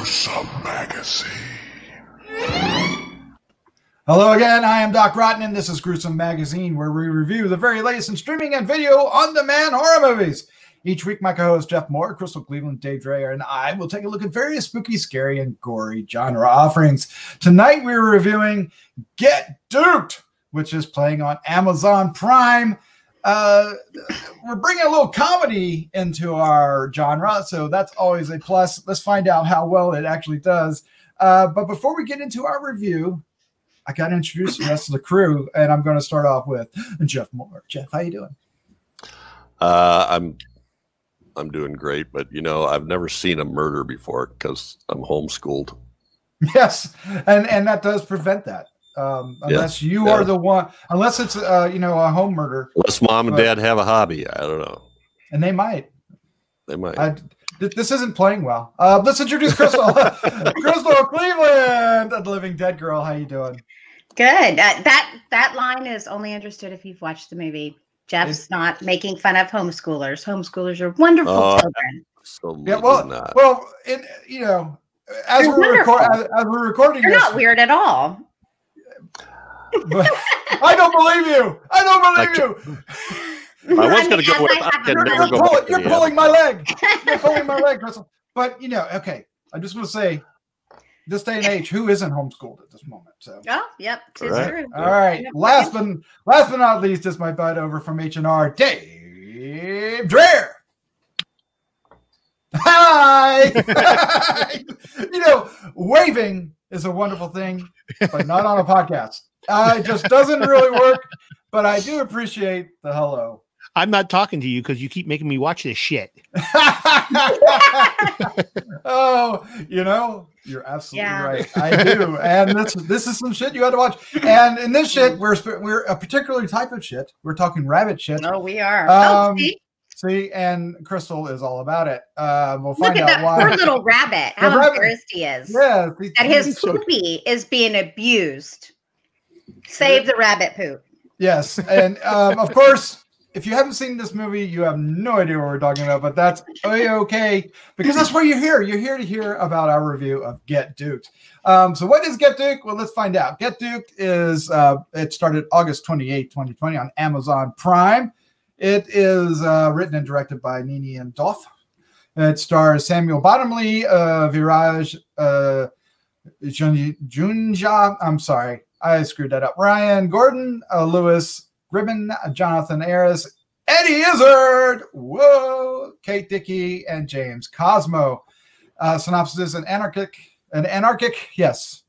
Gruesome Magazine. Hello again. I am Doc Rotten, and this is Gruesome Magazine, where we review the very latest in streaming and video on demand horror movies. Each week, my co host Jeff Mohr, Crystal Cleveland, Dave Dreher, and I will take a look at various spooky, scary, and gory genre offerings. Tonight, we're reviewing Get Duped, which is playing on Amazon Prime. Uh, we're bringing a little comedy into our genre, so that's always a plus. Let's find out how well it actually does. Uh, but before we get into our review, I got to introduce the rest of the crew, and I'm going to start off with Jeff Mohr. Jeff, how you doing? Uh, I'm I'm doing great, but you know I've never seen a murder before because I'm homeschooled. Yes, and and that does prevent that. Um, unless you yeah. are the one, unless it's uh, you know a home murder, Unless mom and But- dad have a hobby, I don't know. and they might. They might. I, th- this isn't playing well. Uh, let's introduce Crystal. Crystal Cleveland, the living dead girl. How you doing? Good. That that that line is only understood if you've watched the movie. Jeff's not making fun of homeschoolers. Homeschoolers are wonderful Oh, children. so Yeah, well, not. well, it, you know, as You're we're record, as, as we're recording They're this, not weird at all. But- I don't believe you. I don't Like- believe you. I was gonna go as with I I have can never You're, go brother- back pulling, you're pulling my leg. You're pulling my leg, Crystal. But you know, okay. I just want to say, this day and age, who isn't homeschooled at this moment? So, Oh, yep, it's All right. true. all right. Yep. Last but last but not least, is my bud over from H and R, Dave Dreher. Hi. you know, waving is a wonderful thing, but not on a podcast. Uh, it just doesn't really work. But I do appreciate the hello. I'm not talking to you because you keep making me watch this shit. oh, you know, you're absolutely Yeah. right. I do, and this this is some shit you had to watch. And in this shit, we're we're a particular type of shit. We're talking rabbit shit. Oh, we are. Um, oh, see? See, and Crystal is all about it. Uh, we'll Look find at out that why. poor little rabbit. How The rabbit- embarrassed he is. yeah, he- That his he's- so- poopy is being abused. Save the rabbit poop. yes, and um, of course. If you haven't seen this movie, you have no idea what we're talking about, but that's okay because that's why you're here. You're here to hear about our review of Get Duked. Um, so, what is Get Duked? Well, let's find out. Get Duked is uh, it started August 28, 2020 on Amazon Prime. It is uh, written and directed by Ninian Doff. It stars Samuel Bottomley, uh, Viraj uh, Junja. I'm sorry, I screwed that up. Rian Gordon, uh, Lewis Gribben, Jonathan Aris, Eddie Izzard, whoa, Kate Dickie, and James Cosmo. Uh, synopsis is an anarchic, an anarchic, yes.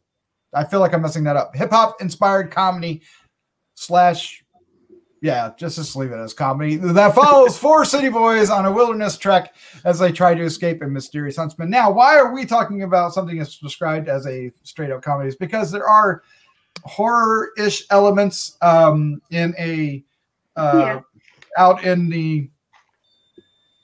I feel like I'm messing that up. Hip hop inspired comedy slash, yeah, just just leave it as comedy that follows four city boys on a wilderness trek as they try to escape a mysterious huntsman. Now, why are we talking about something that's described as a straight up comedy? Is because there are horror ish elements um, in a uh, Yeah. out in the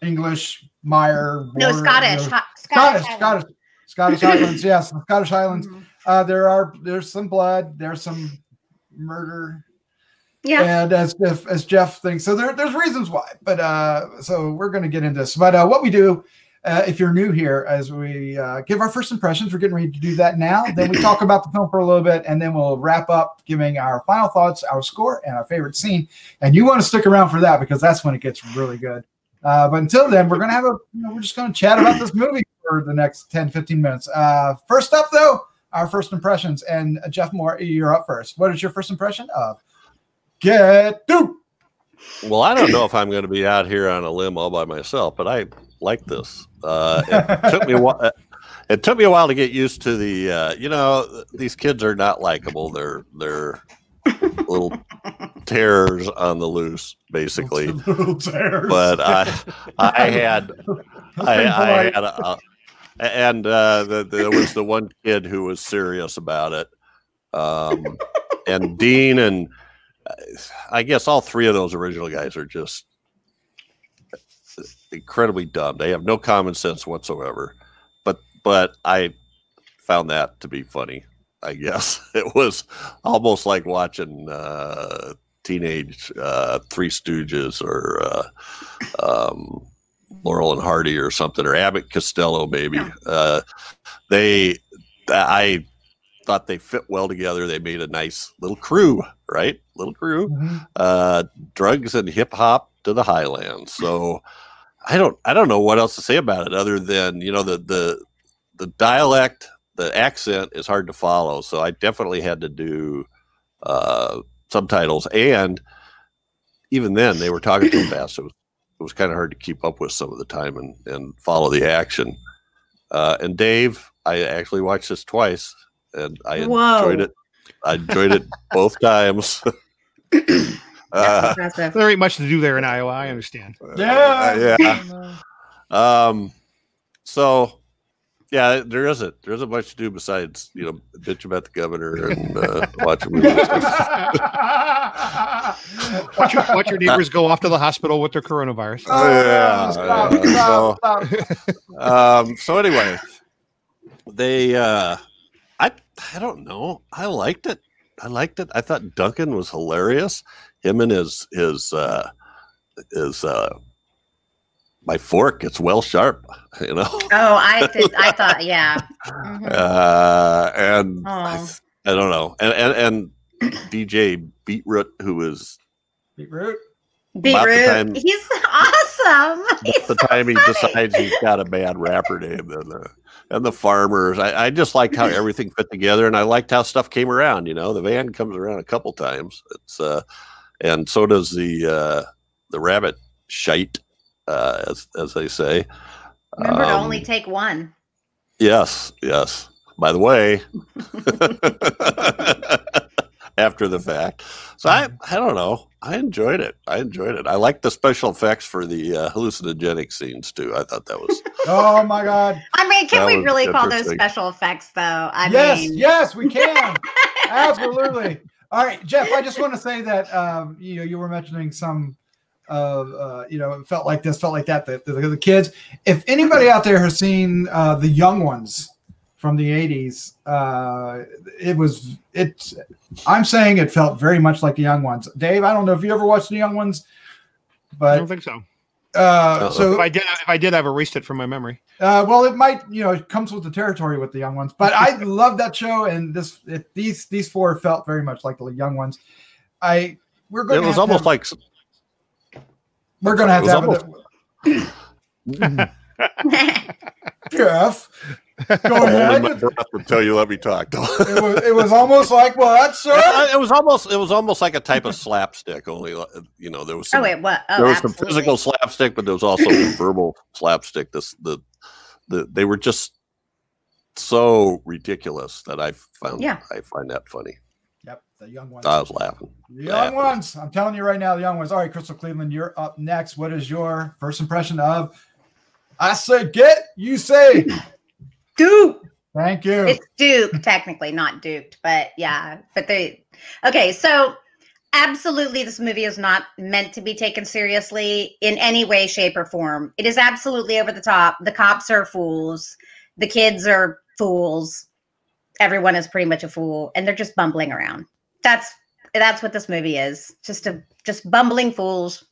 English mire. No, Scottish. you know, Scottish, Scottish, Scottish Highlands. Yes, the Scottish Highlands. Mhm. Uh, there are there's some blood, there's some murder, Yeah. and as Jeff, as Jeff thinks, so there, there's reasons why. But uh, so we're going to get into this. But uh, what we do, uh, if you're new here, as we uh, give our first impressions, we're getting ready to do that now. Then we talk about the film for a little bit, and then we'll wrap up, giving our final thoughts, our score, and our favorite scene. And you want to stick around for that because that's when it gets really good. Uh, but until then, we're going to have a, you know, we're just going to chat about this movie for the next 10, 15 minutes. Uh, first up, though, our first impressions. And uh, Jeff Mohr, you're up first. What is your first impression of Get Duped? Well, I don't know if I'm going to be out here on a limb all by myself, but I like this. Uh, it took me a while. It took me a while to get used to the. Uh, you know, these kids are not likable. They're they're little terrors on the loose, basically. Little tears. But I I had I, I had a, a- and uh, the, there was the one kid who was serious about it, um, and Dean and uh, I guess all three of those original guys are just incredibly dumb. They have no common sense whatsoever. But but I found that to be funny. I guess it was almost like watching uh, teenage uh, Three Stooges or uh, um, Laurel and Hardy or something, or Abbott Costello, maybe. Uh, they, I thought they fit well together. They made a nice little crew, right? Little crew. Mhm. Uh, drugs and hip hop to the highlands. So I don't, I don't know what else to say about it other than you know the the the dialect, the accent is hard to follow. So I definitely had to do uh, subtitles, and even then they were talking too fast. It was it was kind of hard to keep up with some of the time and and follow the action. Uh, and Dave, I actually watched this twice, and I Whoa. enjoyed it. I enjoyed it both times. That's Uh. There ain't much to do there in Iowa. I understand. Yeah. yeah. Um, so yeah, there isn't there isn't much to do besides you know bitch about the governor and uh, watch a movie. Watch your, watch your neighbors go off to the hospital with their coronavirus. Oh, Yeah, stop, yeah, stop, stop. um, so anyway, they uh, I I don't know. I liked it. I liked it. I thought Duncan was hilarious. Him and his his uh, his uh, my fork. It's well sharp. You know. Oh, I did. I thought, yeah. Mhm. uh, and I, Oh. th- I don't know, and and, and DJ Beetroot, who is Beetroot. Beetroot. time- He's awesome. He's the so time he decides he's got a bad rapper name, and the and the farmers. I, I just liked how everything fit together, and I liked how stuff came around. You know, the van comes around a couple times. It's uh, and so does the uh, the rabbit shite, uh, as as they say. Remember to Um, only take one. Yes, yes. By the way, after the fact, so I I don't know. I enjoyed it. I enjoyed it. I liked the special effects for the uh, hallucinogenic scenes too. I thought that was Oh my God. I mean, can That we really call those special effects, though? I yes, mean, yes, we can. Absolutely. All right, Jeff. I just want to say that um, you know you were mentioning some of uh, you know it felt like this, felt like that. The, the, the kids. If anybody out there has seen uh, the young ones from the '80s, uh, it was it. I'm saying it felt very much like the young ones. Dave, I don't know if you ever watched the young ones, but I don't think so. Uh, If so I did, if I did, I've erased it from my memory. uh, well, it might, you know, it comes with the territory with the young ones. But I love that show, and this it, these these four felt very much like the young ones. I we're going. it was almost like we're going to have it to was have almost- it. Jeff. Go ahead. my breath until you let me talk. though. It was, it was almost like what, sir? it was almost it was almost like a type of slapstick. Only uh, you know there was some, oh wait, what? Oh, there was absolutely. some physical slapstick, but there was also some verbal slapstick. This the the they were just so ridiculous that I found Yeah. I find that funny. Yep, the young ones. I was laughing. The young ones. I'm telling you right now, the young ones. All right, Crystal Cleveland, you're up next. What is your first impression of? I say get, you say. Duke. Thank you. It's Duke, technically, not duped, but yeah. But they okay, so absolutely this movie is not meant to be taken seriously in any way, shape, or form. It is absolutely over the top. The cops are fools, the kids are fools, everyone is pretty much a fool, and they're just bumbling around. That's that's what this movie is. Just a just bumbling fools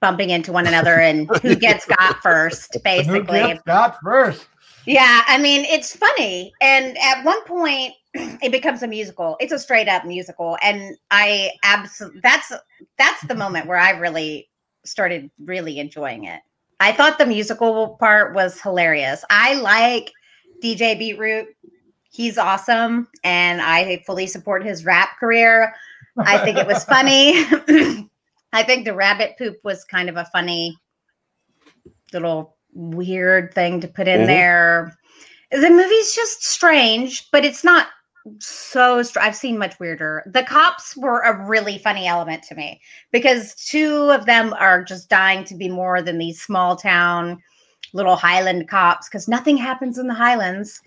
bumping into one another and who gets got first, Who basically. gets got first? Yeah, I mean, it's funny. And at one point, it becomes a musical. It's a straight up musical. And I absolutely, that's, that's the moment where I really started really enjoying it. I thought the musical part was hilarious. I like DJ Beetroot. He's awesome. And I fully support his rap career. I think it was funny. I think the rabbit poop was kind of a funny little weird thing to put in Mhm. there. The movie's just strange, but it's not so str- I've seen much weirder. The cops were a really funny element to me because two of them are just dying to be more than these small town little highland cops because nothing happens in the highlands.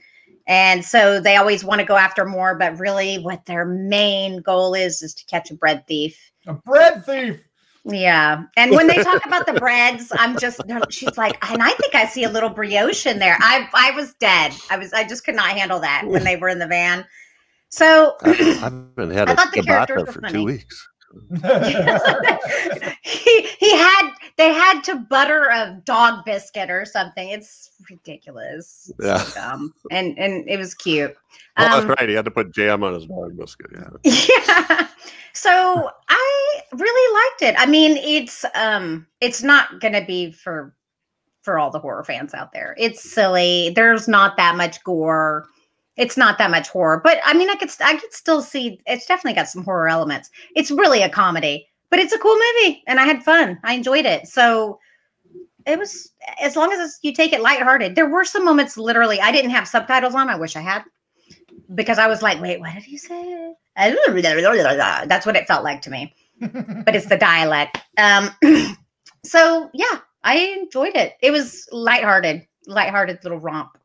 And so they always want to go after more, but really what their main goal is is to catch a bread thief. A bread thief. Yeah. And when they talk about the breads, I'm just she's like, and I think I see a little brioche in there. I I was dead. I was I just could not handle that when they were in the van. So I haven't had I a thought the characters ciabatta for funny. two weeks. he he had they had to butter a dog biscuit or something. It's ridiculous. Yeah. So. And and it was cute. Oh, Um, that's right. He had to put jam on his dog biscuit. Yeah. yeah so i really liked it. I mean it's um it's not gonna be for for all the horror fans out there. It's silly. There's not that much gore. It's not that much horror but i mean i could i could still see it's definitely got some horror elements. It's really a comedy but it's a cool movie and i had fun. I enjoyed it. So it was as long as you take it lighthearted there were some moments literally i didn't have subtitles on i wish i had because I was like, wait, what did he say? That's what it felt like to me. But it's the dialect. Um, so yeah, I enjoyed it. It was lighthearted, lighthearted little romp.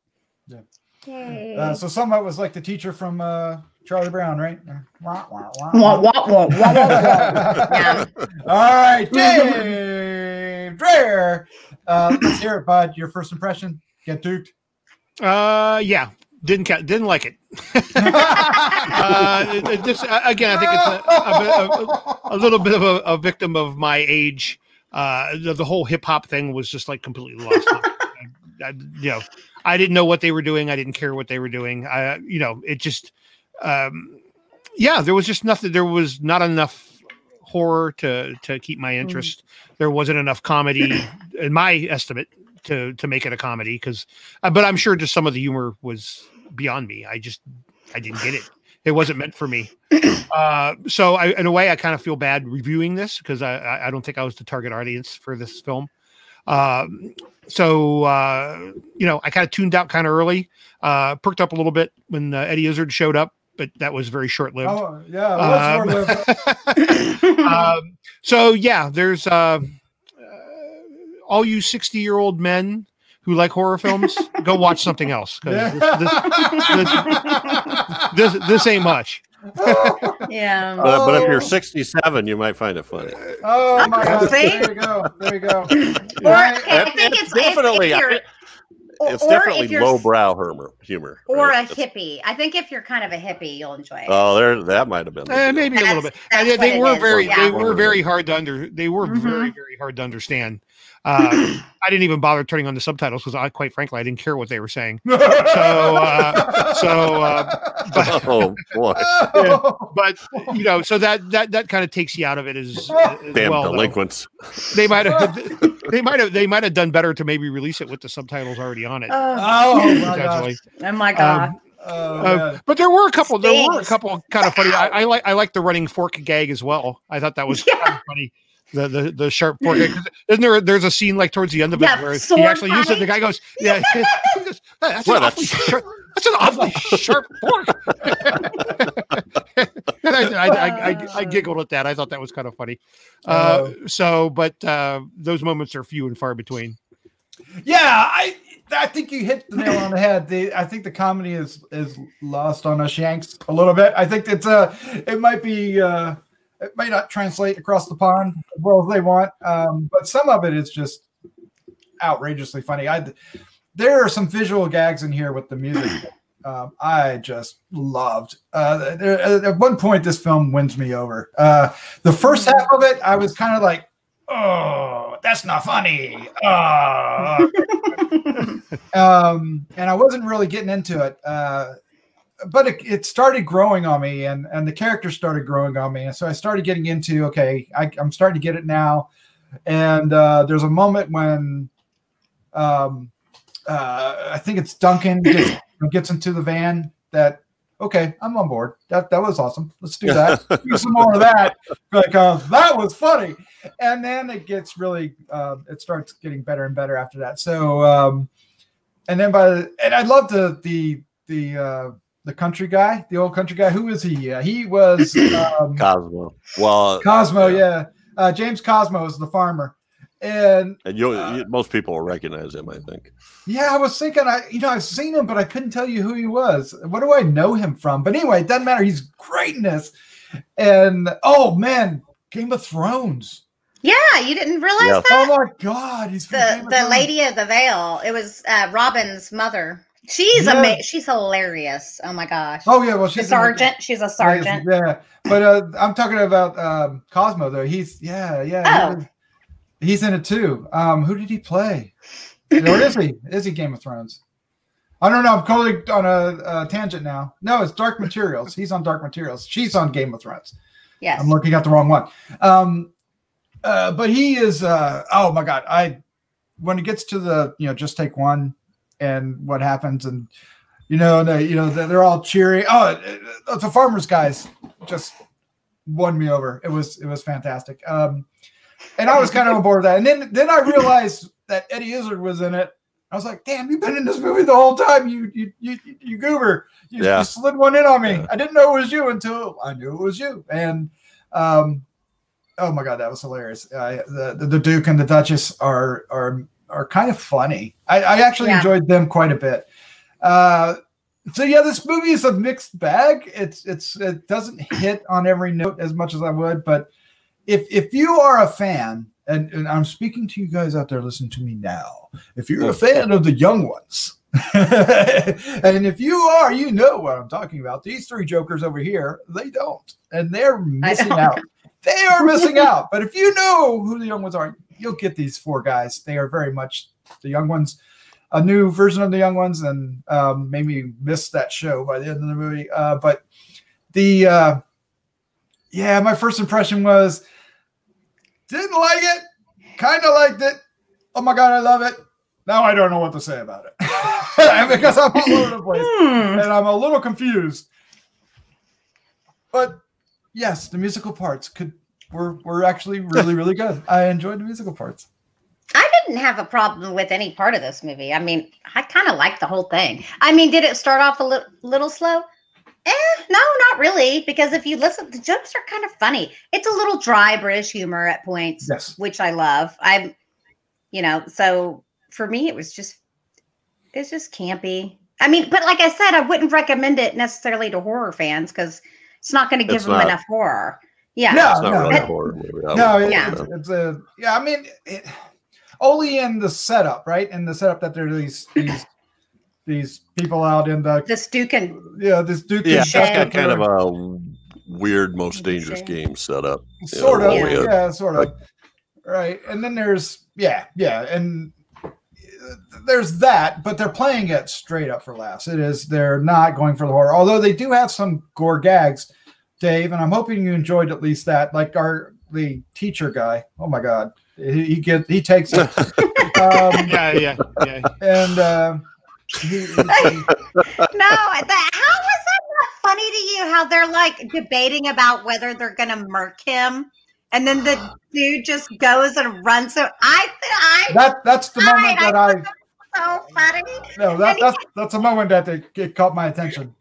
Yeah. Yay. Uh, so some of it was like the teacher from uh, Charlie Brown, right? Wah, wah, wah, Wah, wah. wah, wah, wah, wah, wah. All right, Dave Dreher. Uh, let's hear it, bud. Your first impression. Get duked. Uh, yeah, didn't ca- didn't like it. uh, it- it- uh, again, I think it's a, a, bit- a, a little bit of a, a victim of my age. Uh, the, the whole hip hop thing was just like completely lost. I, I, you know, I didn't know what they were doing. I didn't care what they were doing. I, you know, it just, um, yeah, there was just nothing. There was not enough horror to to keep my interest. There wasn't enough comedy, in my estimate, to to make it a comedy. Because, uh, but I'm sure just some of the humor was beyond me. I just I didn't get it. It wasn't meant for me. Uh, so I, in a way, I kind of feel bad reviewing this because I, I don't think I was the target audience for this film. Um, so uh, you know, I kind of tuned out kind of early. Uh, perked up a little bit when uh, Eddie Izzard showed up, but that was very short lived. Oh, yeah. was um, so yeah, there's uh, all you 60 year old men who like horror films, go watch something else because Yeah. this, this, this ain't much. yeah. But, but if you're 67, you might find it funny. oh my God! There we go. There we go. Or Right. I think it's it's, if- if definitely- you're- or- It's or definitely if you're lowbrow humor. Humor. or a right? It's- hippie. I think if you're kind of a hippie, you'll enjoy it. Oh, there. That might have been. the deal. maybe a little bit. That's- Uh, they they what were is, very yeah. they were very hard to under. They were Mhm. very very hard to understand. Uh, I didn't even bother turning on the subtitles because I quite frankly I didn't care what they were saying. So uh, so uh, but, Oh boy, but you know so that that that kind of takes you out of it as, as damn well. though. delinquents. They might have they might have they might have done better to maybe release it with the subtitles already on it. Oh, oh my potentially. God. oh my god. Um, Oh, Uh, but there were a couple. There were a couple kind of funny. I, I like I like the running fork gag as well. I thought that was Yeah. kind of funny. The, the the sharp fork. Isn't there? There's a scene like towards the end of Yeah, it where he sword actually used it. The guy goes, "Yeah, he goes, that's, What an a awfully sharp, that's an awfully sharp fork." and I, I, I, I, I giggled at that. I thought that was kind of funny. Uh, so, but uh, those moments are few and far between. Yeah, I I think you hit the nail on the head. The I think the comedy is is lost on us Yanks a little bit. I think it's uh it might be uh it may not translate across the pond as well as they want. Um, but some of it is just outrageously funny. I there are some visual gags in here with the music. Um, I just loved. Uh, there, at one point, this film wins me over. Uh, the first half of it, I was kind of like, "Oh, that's not funny." Oh. um, and I wasn't really getting into it. Uh, but it, it started growing on me, and and the characters started growing on me, and so I started getting into. Okay, I, I'm starting to get it now. And uh, there's a moment when, um, uh, I think it's Duncan gets, gets into the van. That okay, I'm on board. That that was awesome. Let's do that. do some more of that because that was funny. And then it gets really, uh, it starts getting better and better after that. So, um, and then by the, and I love the the the uh, the country guy, the old country guy. Who is he? Uh, he was um, Cosmo. Well, Cosmo. yeah. Yeah, uh, James Cosmo is the farmer. And and you, Uh, you, most people will recognize him. I think. yeah, I was thinking, I you know, I've seen him, but I couldn't tell you who he was. What do I know him from? But anyway, it doesn't matter. He's great in this. And oh man, Game of Thrones. yeah, you didn't realize Yeah. Oh my God, he's the the lady of the Vale. It was uh, Robin's mother. She's Yeah. ama- She's hilarious. Oh my gosh. Oh yeah, well she's a sergeant. She's a sergeant. Yeah, but uh, I'm talking about um, Cosmo though. He's yeah, yeah. Oh. was- he's in it too. Um, who did he play? or is he? Is he Game of Thrones? I don't know. I'm totally on a, a tangent now. No, it's Dark Materials. He's on Dark Materials. She's on Game of Thrones. Yes. I'm looking at the wrong one. Um, uh, but he is. Uh, oh my god! I when it gets to the you know just take one and what happens and you know they you know they're, they're all cheering. Oh, it- it- the farmers guys just won me over. It was it was fantastic. Um, and I was kind of on board with that. And then then I realized that Eddie Izzard was in it. I was like, damn, you've been in this movie the whole time. You you you you goober. You, Yeah. you slid one in on me. Yeah. I didn't know it was you until I knew it was you. And um, oh my god, that was hilarious. Uh, the, the the Duke and the Duchess are are are kind of funny. I, I actually Yeah. enjoyed them quite a bit. Uh, so yeah, this movie is a mixed bag. It's it's it doesn't hit on every note as much as I would, but if if you are a fan, and, and I'm speaking to you guys out there listening to me now, if you're a fan of the young ones, and if you are, you know what I'm talking about. These three jokers over here, they don't, and they're missing out. They are missing out. But if you know who the young ones are, you'll get these four guys. They are very much the young ones, a new version of the young ones, and um, made me miss that show by the end of the movie. Uh, but the uh, yeah, my first impression was didn't like it, kind of liked it. Oh my god, I love it. Now I don't know what to say about it because I'm all over the place Hmm. and I'm a little confused. But yes, the musical parts could were were actually really really good. I enjoyed the musical parts. I didn't have a problem with any part of this movie. I mean, I kind of liked the whole thing. I mean, did it start off a li- little slow? Eh, no, not really. Because if you listen, the jokes are kind of funny. It's a little dry British humor at points, Yes. which I love. I'm, you know, so for me, it was just, it's just campy. I mean, but like I said, I wouldn't recommend it necessarily to horror fans because it's not going to give It's them not. enough horror. Yeah. No, It's not no, really no. a horror movie. No, it- Yeah. it's, it's a yeah. I mean, it, only in the setup, right? In the setup that there are these these these people out in the This Duke and yeah this Duke yeah, and it's Shed. got kind of a weird, most dangerous Shed. game set up. sort know, of where yeah. sort of right and then there's yeah yeah and there's that but they're playing it straight up for laughs it is they're not going for the horror although they do have some gore gags dave and i'm hoping you enjoyed at least that like our the teacher guy oh my god he, he gets he takes it um, Yeah, yeah, yeah. and uh, he, he- no, that, how was that not funny to you? How they're like debating about whether they're gonna murk him, and then the dude just goes and runs. So I, I, that that's the moment I- that i so funny. no that, that's that's a moment that it, it caught my attention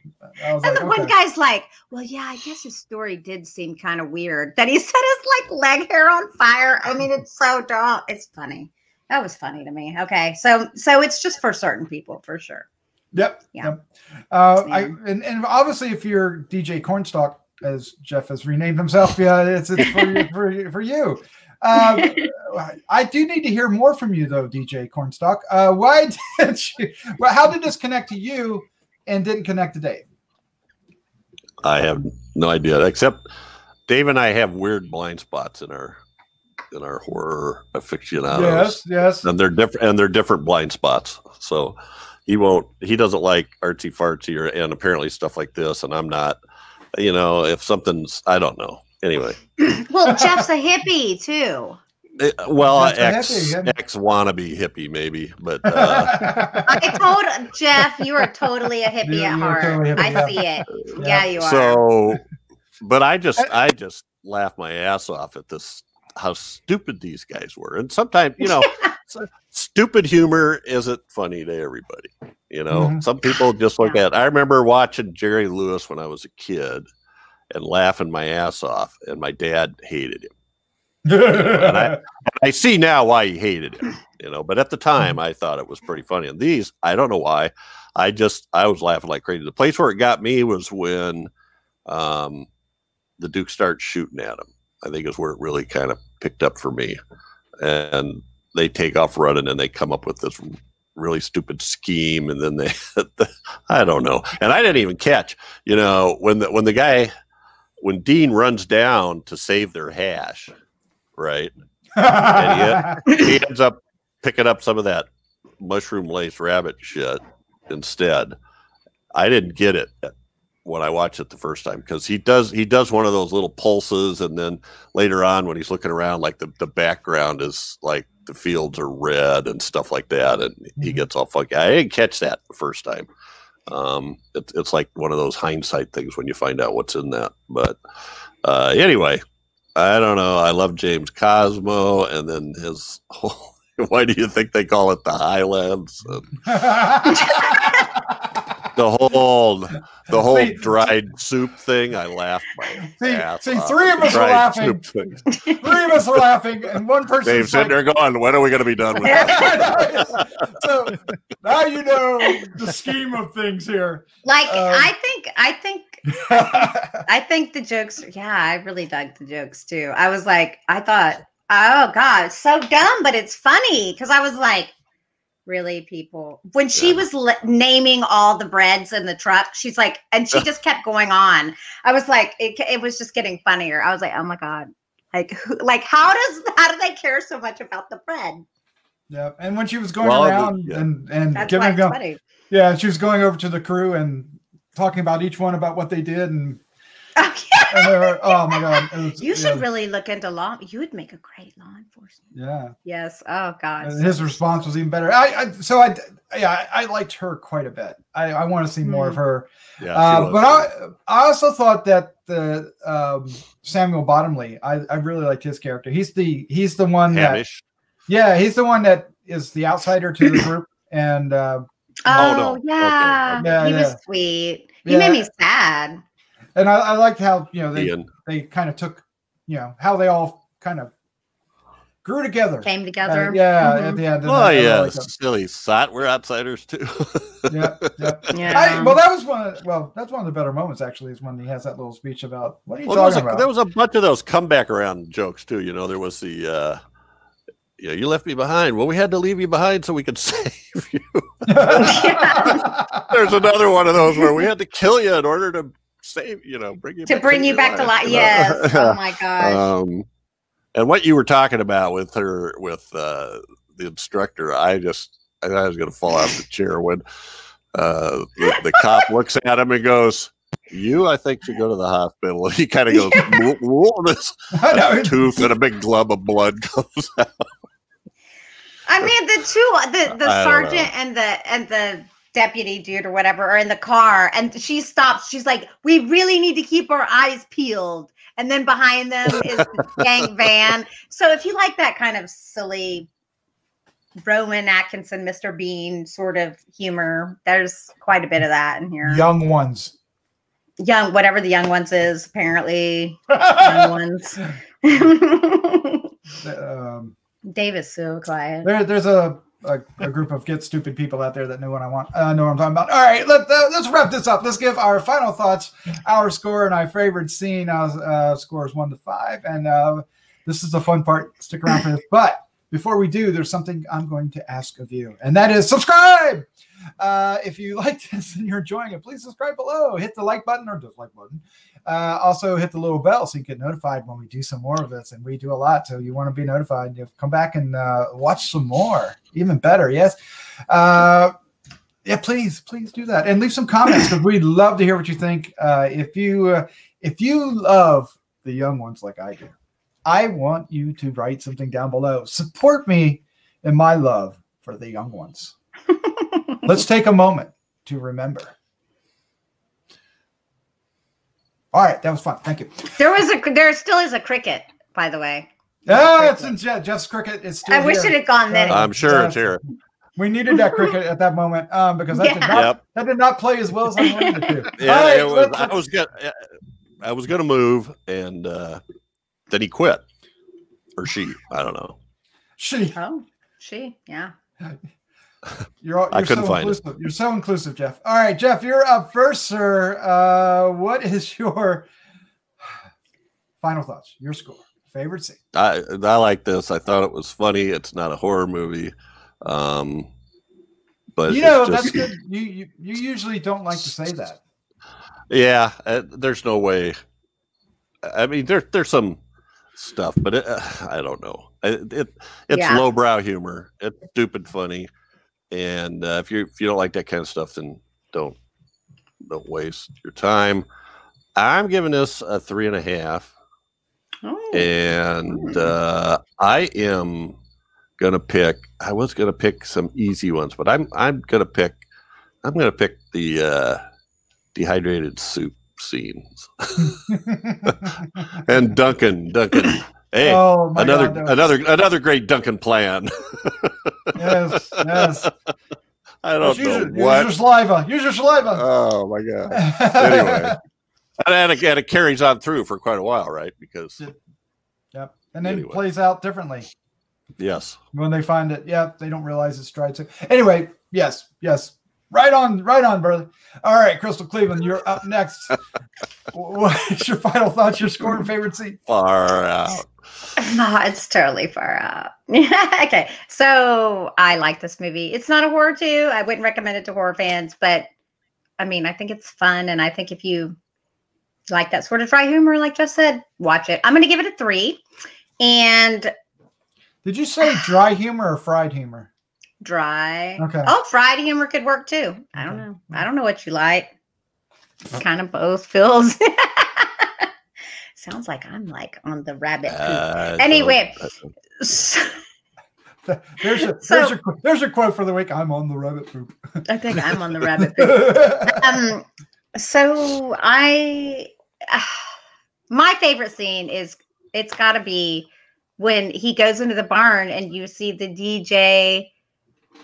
I was And like, the one okay. guy's like, "Well, yeah, I guess his story did seem kind of weird that he set his like leg hair on fire." I mean, it's so dumb. It's funny. That was funny to me. Okay, so so it's just for certain people for sure. Yep. Yeah. Yep. Uh, I and, and obviously, if you're DJ Cornstalk, as Jeff has renamed himself, yeah, it's, it's for for for you. Um, I do need to hear more from you, though, DJ Cornstalk. Uh, why did you? Well, how did this connect to you and didn't connect to Dave? I have no idea. Except Dave and I have weird blind spots in our in our horror aficionados. yes. Yes. and they're different and they're different blind spots so he won't he doesn't like artsy fartsy or and apparently stuff like this and i'm not you know if something's i don't know anyway Well, Jeff's a hippie too. Eh, well That's ex hippie, yeah. ex wannabe hippie maybe but uh, I told Jeff you are totally a hippie Yeah, at you're heart. totally hippie, I yeah. see it. Yeah. Yeah, you are. so but i just i just laugh my ass off at this how stupid these guys were and sometimes you know stupid humor isn't funny to everybody you know Mhm. some people just look Yeah. at i remember watching jerry lewis when i was a kid and laughing my ass off and my dad hated him. I- i see now why he hated him you know but at the time i thought it was pretty funny. And these i don't know why i just i was laughing like crazy. The place where it got me was when um the duke starts shooting at him i think is where it really kind of picked up for me. And they take off running and they come up with this really stupid scheme, and then they, I don't know, and I didn't even catch, you know, when the when the guy, when Dean runs down to save their hash, right, and he, he ends up picking up some of that mushroom lace rabbit shit instead. I didn't get it when I watched it the first time because he does he does one of those little pulses, and then later on when he's looking around, like the the background is like the fields are red and stuff like that, and he Mhm. gets all funky. I didn't catch that the first time. Um, it, it's like one of those hindsight things when you find out what's in that. But uh, anyway, I don't know. I love James Cosmo, and then his whole. Why do you think they call it the Highlands? And the whole the whole See- dried soup thing. I laughed my See- ass see, off. three of us are laughing. Three of us are laughing, and one person. Dave's sitting there going, "When are we going to be done with that?" so now you know the scheme of things here. Like Um, I think I think I think the jokes yeah, I really dug the jokes too. I was like I thought, "Oh god, it's so dumb, but it's funny." Cuz I was like, "Really people?" When she Yeah. was li- naming all the breads in the truck, she's like and she just kept going on. I was like it it was just getting funnier. I was like, "Oh my god." Like who, like how does how do they care so much about the bread? yeah, and when she was going Well, the- around yeah. and and That's why giving it's them, funny. yeah, she was going over to the crew and talking about each one about what they did, and, Oh, yeah. and were, oh my god, was- You should yeah, really look into law. You would make a great law enforcement. yeah. Yes. Oh God. And his response was even better. I, I so I yeah I, I liked her quite a bit. I, I want to see more Hmm. of her. Yeah, Uh, but I I also thought that the um, Samuel Bottomley I, I really liked his character. He's the he's the one that Hamish. yeah he's the one that is the outsider to the group and uh, Oh, Oh, no. Yeah. okay. Yeah, he yeah. was sweet. He Yeah. made me sad. And I, I liked how you know they Ian. they kind of took you know how they all kind of grew together. Came Uh, together. yeah, Mhm. at the end. Oh I- I yeah, liked that. silly sot. We're outsiders too. yeah, yeah. Yeah. I, well, that was one. Of, well, that's one of the better moments. Actually, is when he has that little speech about what are you Well, there was, talking a, about? there was a bunch of those comeback around jokes too. You know, there was the, uh, you know, you left me behind. Well, we had to leave you behind so we could save you. There's another one of those where we had to kill you in order to save, you know, bring you to back bring you your back to life. you know? Yes. Oh my gosh. um, and what you were talking about with her, with uh, the instructor, I just, I I was going to fall off the chair when uh, the, the cop looks at him and goes, "You, I think, should go to the hospital." He kind of goes, "Whoa, whoa," this I know. tooth and a big glub of blood comes out. I mean, the two, the the I sergeant and the and the deputy dude or whatever are in the car, and she stops. She's like, "We really need to keep our eyes peeled." And then behind them is the gang van. So if you like that kind of silly Rowan Atkinson, Mr. Bean sort of humor, there's quite a bit of that in here. Young ones. Young, whatever the young ones is, apparently young ones. um, Dave is so quiet. there, there's a, a, a group of get stupid people out there that know what I want. Uh, know what I'm talking about. All right, let, uh, let's wrap this up. Let's give our final thoughts, our score, and our favorite scene. Our uh, score is one to five, and uh, this is the fun part. Stick around for this. But before we do, there's something I'm going to ask of you, and that is subscribe. Uh, if you like this and you're enjoying it, please subscribe below. Hit the like button or dislike button. Uh, also, hit the little bell so you get notified when we do some more of this. And we do a lot, so you want to be notified. You come back and uh, watch some more. Even better, yes. Uh, yeah, please, please do that and leave some comments because we'd love to hear what you think. Uh, if you uh, if you love the young ones like I do, I want you to write something down below. Support me in my love for the young ones. Let's take a moment to remember. All right, that was fun. Thank you. There was a there still is a cricket, by the way. Ah, it's in Je- Jeff's cricket. It's still I wish it had gone then. Uh, I'm sure it's here. We needed that cricket at that moment um, because that, did not, Yep. that did not play as well as I wanted it to. Yeah, All right, it was, I was gonna, I was gonna move, and uh, then he quit, or she. I don't know. She, Oh, she, yeah. you're, all- I you're couldn't so find it. inclusive. You're so inclusive, Jeff. All right, Jeff, you're up first, sir. Uh, what is your final thoughts? Your score, favorite scene? I I like this. I thought it was funny. It's not a horror movie. Um, but you know just- that's good. You, you you usually don't like to say that. Yeah, uh, there's no way. I mean, there there's some stuff, but it, uh, I don't know. It, it it's Yeah. lowbrow humor. It's stupid funny, and uh, if you if you don't like that kind of stuff, then don't don't waste your time. I'm giving this a three and a half, Oh. and uh, I am gonna pick. I was gonna pick some easy ones, but I'm I'm gonna pick. I'm gonna pick the uh, dehydrated soup scenes. and Duncan, Duncan. Hey, oh my another God, no. another another great Duncan plan. yes yes. I don't use, know your, use your saliva. Use your saliva. Oh my god. anyway. And it, and it carries on through for quite a while, right? Because Yep. And then Anyway. it plays out differently yes, when they find it. Yep. They don't realize it's dried. So anyway, yes, yes. Right on, right on, brother. All right, Crystal Cleveland, you're up next. What's your final thoughts? Your score and favorite seat? far out. No, it's totally far out. okay, so I like this movie. It's not a horror too. I wouldn't recommend it to horror fans, but I mean, I think it's fun, and I think if you like that sort of dry humor, like Jeff said, watch it. I'm going to give it a three, and Did you say dry humor or fried humor? Dry. Okay. Oh, fried humor could work too. I don't know. I don't know what you like. Kind of both feels. Sounds like I'm like on the rabbit. poop. Uh, Anyway. So- There's a So- there's a there's a quote for the week. I'm on the rabbit poop. I think I'm on the rabbit poop. um so i my favorite scene is it's got to be when he goes into the barn and you see the dj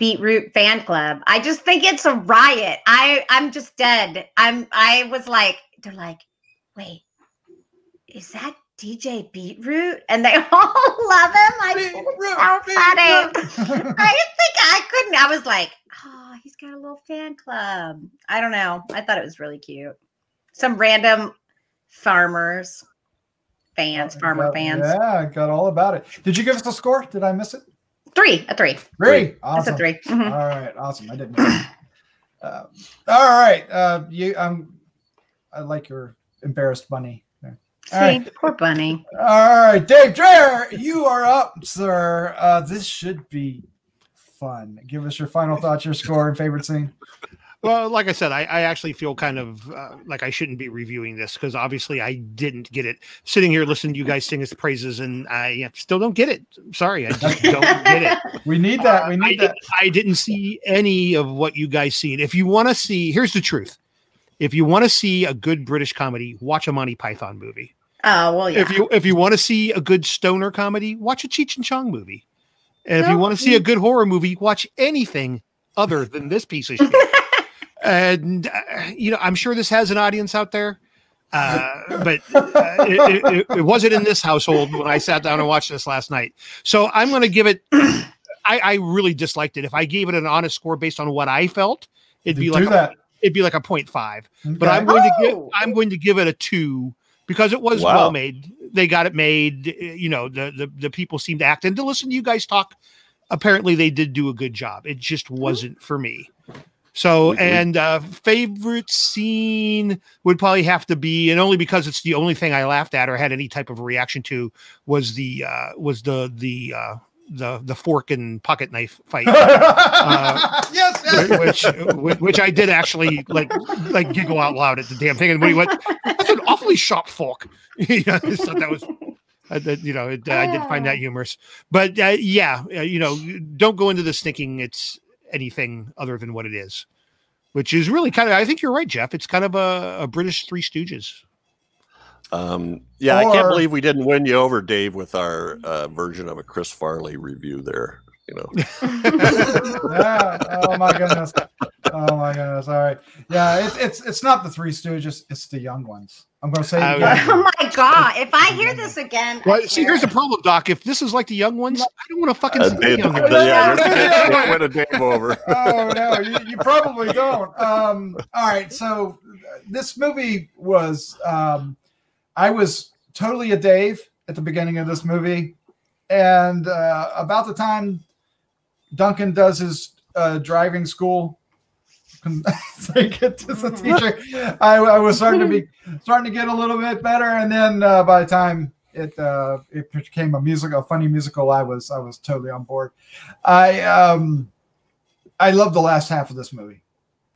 beetroot fan club i just think it's a riot i i'm just dead i'm i was like they're like wait is that dj beetroot and they all love him i it's so funny I think I couldn't. I was like, oh, he's got a little fan club. I don't know. I thought it was really cute. Some random farmers, fans, oh, farmer Got- fans. Yeah, I got all about it. Did you give us a score? Did I miss it? Three, a three. Three. That's Awesome. a 3 Mhm. All right, awesome. I didn't. Know. um, all right, uh, you. Um, I like your embarrassed bunny. there. See, All right. poor bunny. All right, Dave Dreher, you are up, sir. Uh, this should be fun. Give us your final thoughts, your score, and favorite scene. Well, like I said, I, I actually feel kind of uh, like I shouldn't be reviewing this because obviously I didn't get it. Sitting here listening to you guys sing his praises, and I still don't get it. Sorry, I just don't get it. We need that. We Uh, I, need that. didn't, I didn't see any of what you guys seen. If you want to see, here's the truth. If you want to see a good British comedy, watch a Monty Python movie. Oh, well, yeah. If you if you want to see a good stoner comedy, watch a Cheech and Chong movie. And if you want to see a good horror movie, watch anything other than this piece of shit. And uh, you know, I'm sure this has an audience out there. Uh, but uh, it, it, it wasn't in this household when I sat down and watched this last night. So I'm going to give it. I, I really disliked it. If I gave it an honest score based on what I felt, it'd be Do like a, that. it'd be like a 0.5 but I'm going to give Oh! I'm going to give it a two because it was Wow. well made. They got it made. You know, the, the the people seemed to act and to listen to you guys talk. Apparently, they did do a good job. It just wasn't for me. So, Mhm. and uh, favorite scene would probably have to be, and only because it's the only thing I laughed at or had any type of reaction to was the uh, was the the uh, the the fork and pocket knife fight yes, yes. which which which I did actually like like giggle out loud at the damn thing. And when he went, "That's an awfully sharp fork," you know, so that was. I, that, you know, it, I did find that humorous, but uh, yeah, uh, you know, don't go into this thinking it's anything other than what it is, which is really kind of. I think you're right, Jeff. It's kind of a, a British Three Stooges. Um, yeah, I can't believe we didn't win you over, Dave, with our uh, version of a Chris Farley review there. You know, yeah. Oh my goodness. Oh my goodness. All right. Yeah. It's it's it's not the Three Stooges. It's the young ones. I'm going to say I it again. oh my god! If I hear this again, I Well, see, here's the swear. problem, Doc. If this is like the young ones, I don't want to fucking uh, see the Dave, young yeah, ones. you're, you can't win a Dave over. oh no, you, you probably don't. Um, all right, so uh, this movie was um, I was totally a Dave at the beginning of this movie, and uh, about the time Duncan does his uh, driving school. as a teacher, I, I was starting to be starting to get a little bit better, and then uh, by the time it uh, it became a musical, a funny musical, I was I was totally on board. I um I love the last half of this movie.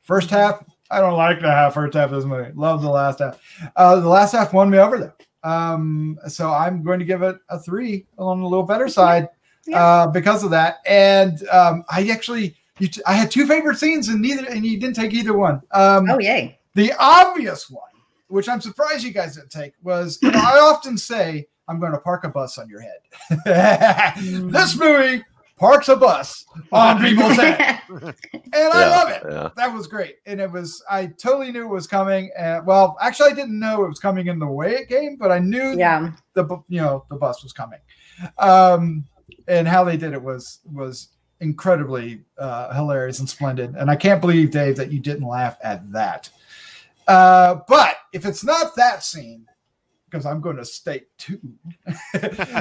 First half, I don't like the half first half of this movie. Love the last half. Uh, the last half won me over though. Um, so I'm going to give it a three on the little better side Yeah. uh, because of that. And um, I actually, you t- I had two favorite scenes, and neither, and you didn't take either one. Um, Oh yay. the obvious one, which I'm surprised you guys didn't take, was you know, I often say I'm going to park a bus on your head. this movie parks a bus on people's head, and I love it. Yeah. That was great, and it was I totally knew it was coming. And well, actually, I didn't know it was coming in the way it came, but I knew yeah. the you know the bus was coming, um, and how they did it was was incredibly uh, hilarious and splendid. And I can't believe Dave that you didn't laugh at that. Uh, but if it's not that scene, because I'm going to state two,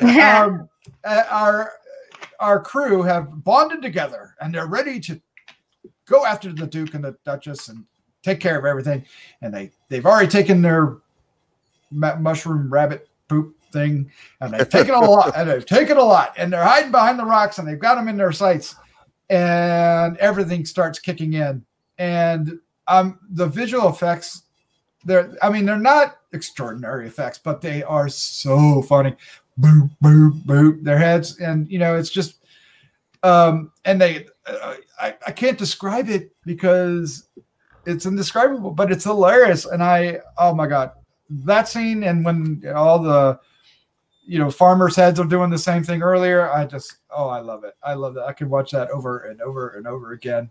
um, uh, our our crew have bonded together and they're ready to go after the Duke and the Duchess and take care of everything. And they they've already taken their mushroom rabbit poop thing, and they've taken a lot, and they've taken a lot, and they're hiding behind the rocks, and they've got them in their sights, and everything starts kicking in, and um, the visual effects, they're, I mean, they're not extraordinary effects, but they are so funny. Boop, boop, boop, their heads, and you know, it's just, um, and they, uh, I, I can't describe it because it's indescribable, but it's hilarious, and I, oh my god, that scene and when all the you know farmers heads are doing the same thing earlier. I just oh i love it. I love that. I could watch that over and over and over again.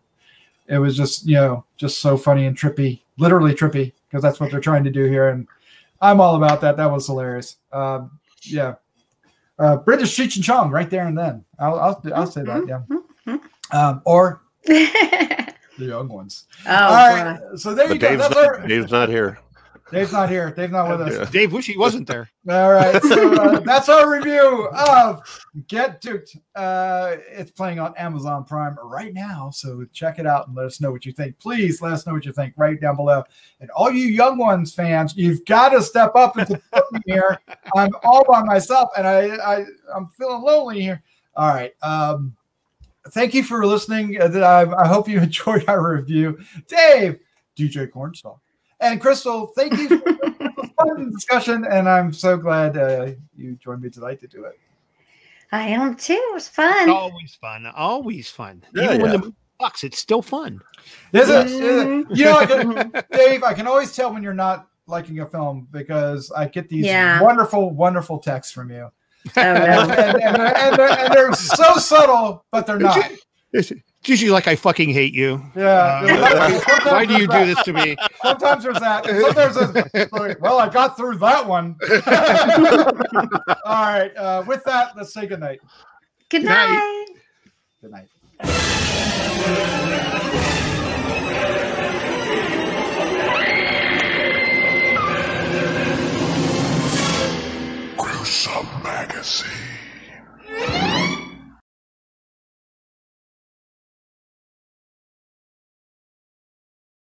It was just you know just so funny and trippy literally trippy because that's what they're trying to do here and i'm all about that. That was hilarious. Um yeah. Uh british cheech and chong right there and then. I'll i'll, I'll say that yeah. Um or the young ones. Oh, all boy. so there you But go. Dave's that's not, Dave's not here. Dave's not here dave's not with us. Dave wish he wasn't there. All right, so uh, that's our review of Get Duked. Uh, it's playing on Amazon Prime right now, so check it out and let us know what you think. Please let us know what you think right down below. And all you young ones fans, you've got to step up and support me here. I'm all by myself, and I, I I'm feeling lonely here. All right. Um, thank you for listening. Uh, I, I hope you enjoyed our review, Dave, DJ Cornstalk, and Crystal. Thank you. For- the fun discussion, and I'm so glad uh, you joined me tonight to do it. I am too. It was fun. always fun. Always fun. Yeah, Even when the movie sucks, it's still fun. Is it? Is it? Mhm. You know, I can, Dave, I can always tell when you're not liking a film because I get these Yeah. wonderful, wonderful texts from you, Oh, no. and, and, they're, and, they're, and they're so subtle, but they're not. It's it's usually like I fucking hate you. Yeah. Uh, Sometimes Why do you there's do this to me? Sometimes there's that. Sometimes there's, like, well, I got through that one. All right. Uh, with that, let's say goodnight. Good Good night. night. Good night. Gruesome Magazine.